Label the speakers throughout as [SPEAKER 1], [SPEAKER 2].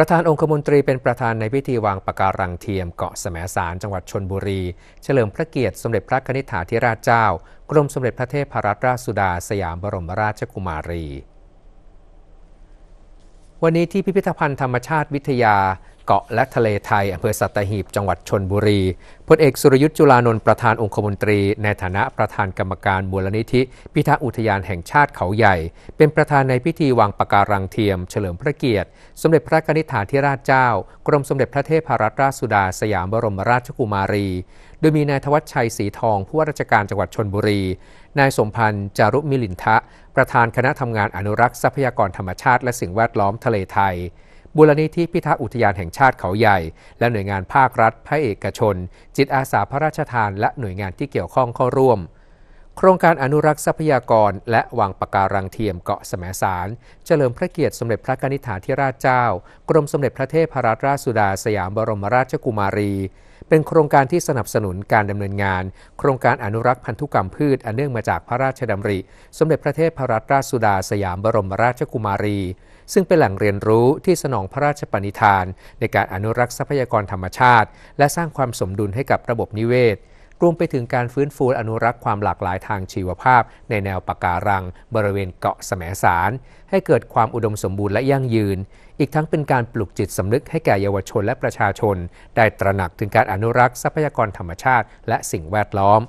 [SPEAKER 1] ประธานองคมนตรีเป็นประธานในพิธีวางปะการังเทียมเกาะแสมสารจังหวัดชนบุรี เฉลิมพระเกียรติสมเด็จพระนิธิถาธิราชเจ้า กรมสมเด็จพระเทพรัตนราชสุดา สยามบรมราชกุมารี วันนี้ที่พิพิธภัณฑ์ธรรมชาติวิทยา เกาะและทะเลไทยอำเภอสัตหีบ จังหวัดชนบุรีพลเอกสุรยุทธ์จุลานนท์ประธานองคมนตรี ในฐานะประธานกรรมการมูลนิธิ พิทักษ์อุทยานแห่งชาติเขาใหญ่ เป็นประธานในพิธีวางปะการังเทียม เฉลิมพระเกียรติ สมเด็จพระนิธิถาธิราชเจ้า กรมสมเด็จพระเทพรัตนราชสุดาสยามบรมราชกุมารี โดยมีนายทวัชชัยศรีทองผู้ว่าราชการจังหวัดชนบุรี นายสมพันธ์จารุมิลินทะ ประธานคณะทำงานอนุรักษ์ทรัพยากรธรรมชาติ และสิ่งแวดล้อมทะเลไทย บุรณิธิพิทักษ์อุทยานแห่งชาติเขาใหญ่ และหน่วยงานภาครัฐภาคเอกชน จิตอาสาพระราชทานและหน่วยงานที่เกี่ยวข้องเข้าร่วม โครงการอนุรักษ์ทรัพยากร และวางปะการังเทียมเกาะแสมสาร เฉลิมพระเกียรติสมเด็จพระกนิษฐาธิราชเจ้า กรมสมเด็จพระเทพรัตนราชสุดาสยามบรมราชกุมารี เป็นโครงการที่สนับสนุนการดำเนินงาน โครงการอนุรักษ์พันธุกรรมพืชอันเนื่องมาจากพระราชดำริ สมเด็จพระเทพรัตนราชสุดาสยามบรมราชกุมารี ซึ่งเป็นแหล่งเรียนรู้ที่สนองพระราชปณิธาน ในการอนุรักษ์ทรัพยากรธรรมชาติ และสร้างความสมดุลให้กับระบบนิเวศ รวมไปถึงการฟื้นฟูอนุรักษ์ความหลากหลายทางชีวภาพ ในแนวปะการัง บริเวณเกาะแสมสาร ให้เกิดความอุดมสมบูรณ์และยั่งยืน อีกทั้งเป็นการปลุกจิตสำนึกให้แก่เยาวชนและประชาชน ได้ตระหนักถึงการอนุรักษ์ทรัพยากรธรรมชาติ และสิ่งแวดล้อม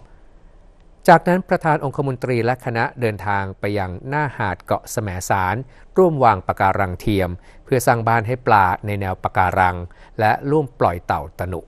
[SPEAKER 1] จากนั้นประธานองคมนตรีและคณะเดินทางไปยังหน้าหาดเกาะแสมสาร ร่วมวางปะการังเทียม เพื่อสร้างบ้านให้ปลาในแนวปะการัง และร่วมปล่อยเต่าตนุ